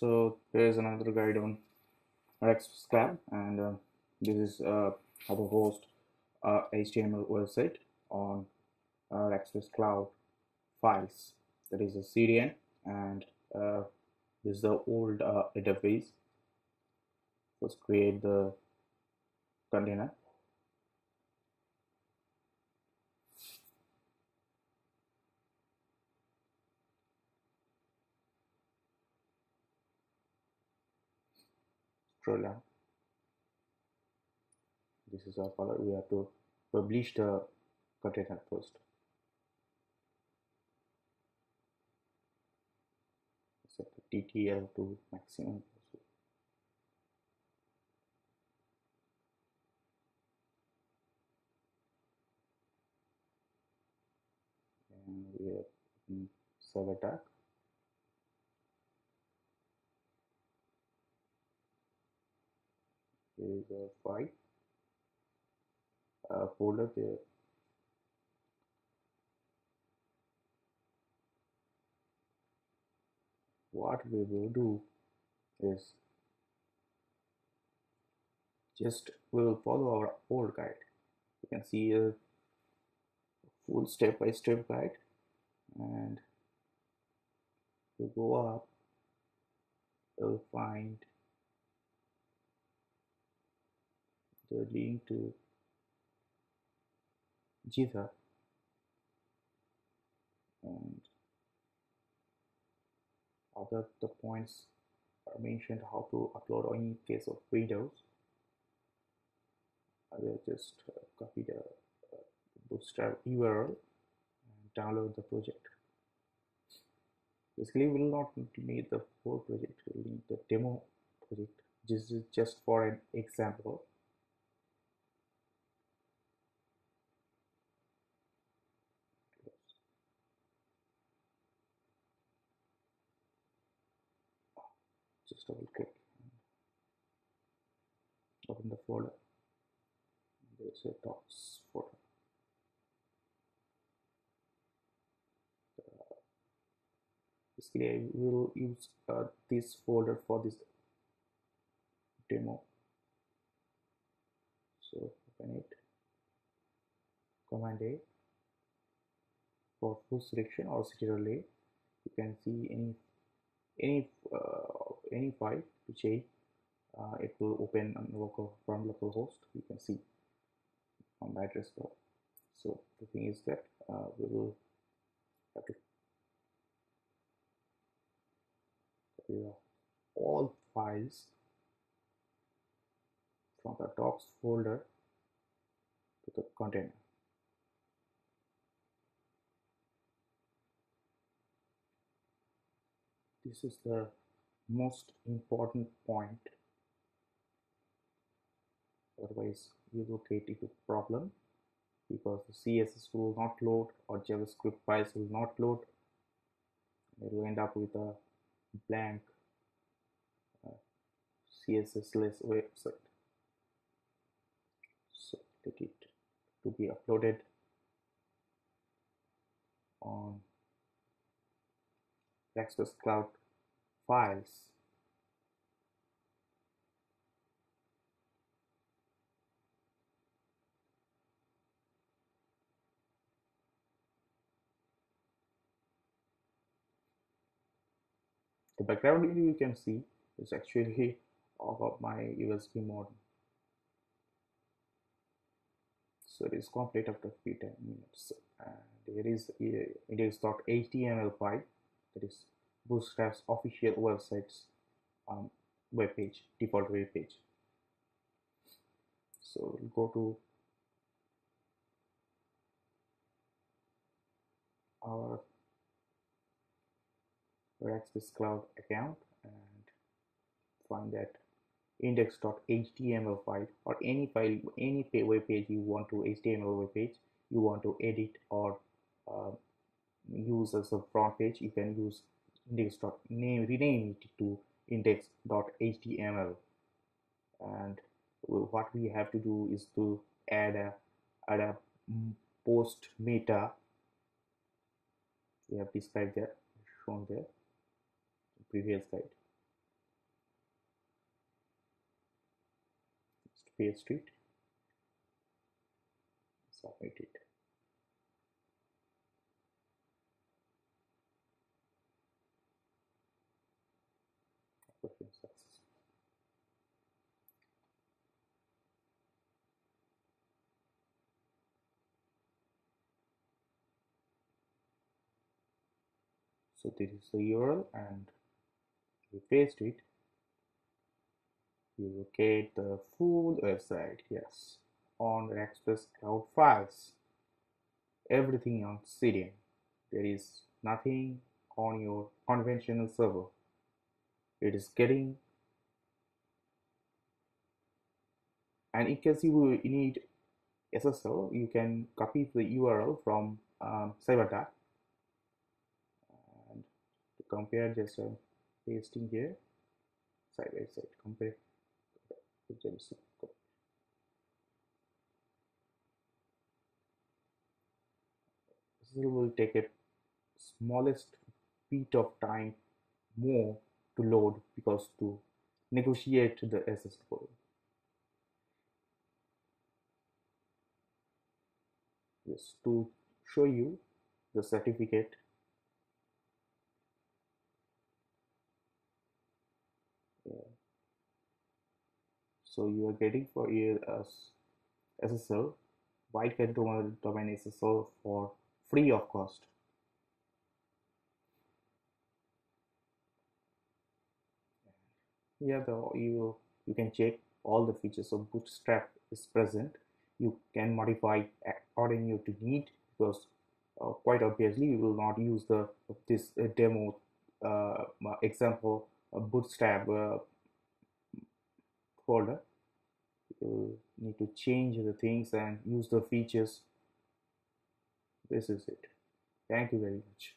So here is another guide on Cloud and uh, this is uh, host HTML website on uh, Rackspace Cloud files. That is a CDN and uh, this is the old uh, database. First create the container scroll ah. this is our color we have to publish the container first set the TTL to maximum and we have mm, server tag there is a file uh, folder there. What we will do is just we will follow our old guide. You can see a full step-by-step -step guide and we go up you'll find link to GitHub and other the points are mentioned how to upload in case of Windows. I will just uh, copy the uh, bootstrap URL and download the project. Basically, we will not need the whole project, we will need the demo project. This is just for an example. Just double click. Open the folder. There's a docs folder. Uh, basically I will use uh, this folder for this demo. So open it. Command A. For full selection or city relay you can see any any uh, any file which a uh, it will open on local from localhost you can see on the address bar so the thing is that uh, we will have to all files from the docs folder to the container this is the most important point. Otherwise you will get into problem because the css will not load or javascript files will not load. You will end up with a blank uh, css-less website. So let it to be uploaded on Rackspace Cloud files. The background you can see is actually of my USB modem. So it is complete after few 10 minutes. And there is index.html file that is Bootstrap's official website's um, web page, default web page. So we'll go to our Rackspace Cloud account and find that index.html file or any file, any web page you want to HTML web page you want to edit or uh, use as a front page you can use index.name rename it to index.html and what we have to do is to add a add a post meta. We have described there shown there the previous slide. Paste it submit it. So this is the URL and we paste it. You get the full website yes on the Rackspace Cloud files. Everything on CDN there is nothing on your conventional server it is getting and in case you need SSL you can copy the URL from um, Cyberduck. Compare just uh, pasting here. Side by side compare. This will take a smallest bit of time more to load because to negotiate the SSL just to show you the certificate. So you are getting for as SSL wide control domain SSL for free of cost here the you you can check all the features. Of bootstrap is present. You can modify according to need because uh, quite obviously you will not use the this uh, demo uh, example bootstrap uh, folder. You need to change the things and use the features. This is it. Thank you very much